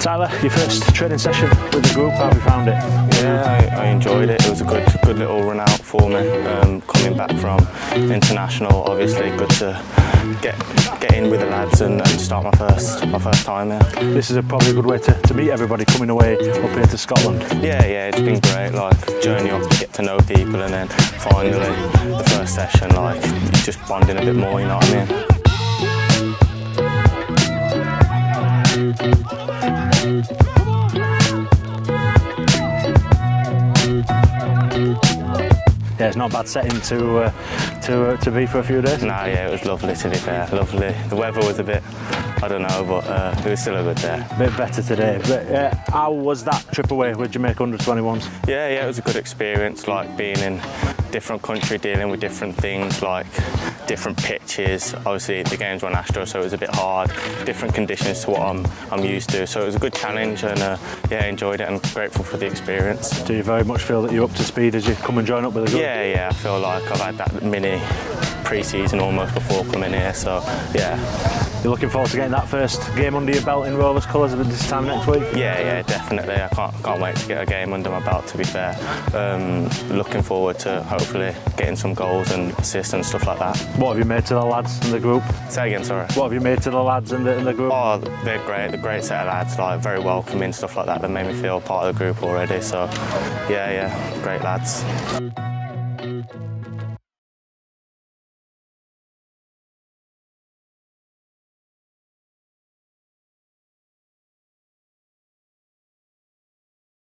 Tyler, your first training session with the group, how have you found it? Yeah, I, I enjoyed it. It was a good, good little run out for me. Um, coming back from international, obviously good to get get in with the lads and, and start my first my first time here. This is a probably a good way to, to meet everybody coming away up here to Scotland. Yeah, yeah, it's been great. Like journey up to get to know people, and then finally the first session, like just bonding a bit more. You know what I mean? Yeah, it's not a bad setting to uh, to uh, to be for a few days. Nah, yeah, it was lovely to be fair. Lovely. The weather was a bit, I don't know, but uh, it was still a good day. A bit better today. But uh, how was that trip away with Jamaica under 21s? Yeah, yeah, it was a good experience. Like being in different country, dealing with different things, like different pitches. Obviously, the games were on Astro, so it was a bit hard. Different conditions to what I'm I'm used to. So it was a good challenge, and uh, yeah, enjoyed it, and grateful for the experience. Do you very much feel that you're up to speed as you come and join up with the group? Yeah, yeah, I feel like I've had that mini pre-season almost before coming here. So yeah, You're looking forward to getting that first game under your belt in Rovers colours at this time next week? yeah, yeah, definitely. I can't can't wait to get a game under my belt. To be fair, um, looking forward to hopefully getting some goals and assists and stuff like that. What have you made to the lads in the group? Say again, sorry. What have you made to the lads in the, in the group? Oh, they're great. They're great set of lads. Like very welcoming stuff like that. That made me feel part of the group already. So, yeah, yeah, great lads.